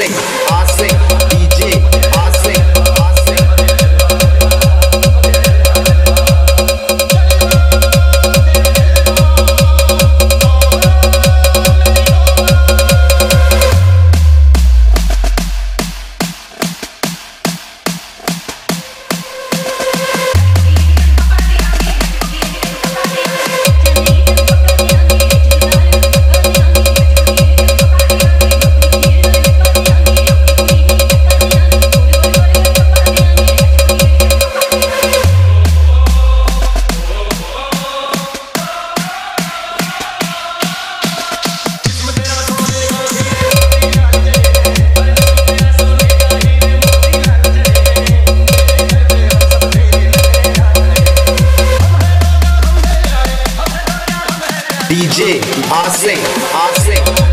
sing. DJ Asik Asik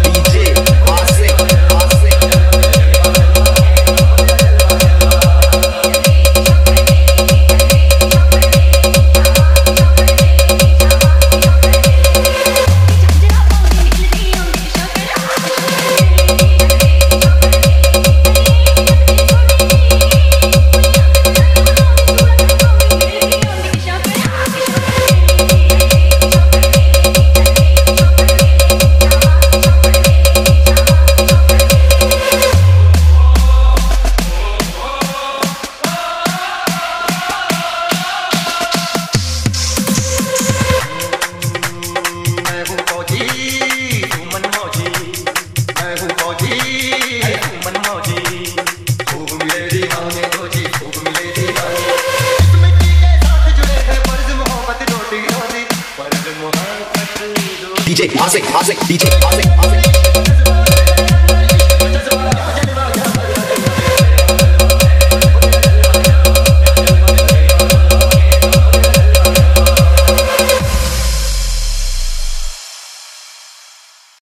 DJ Isaac, Isaac, DJ.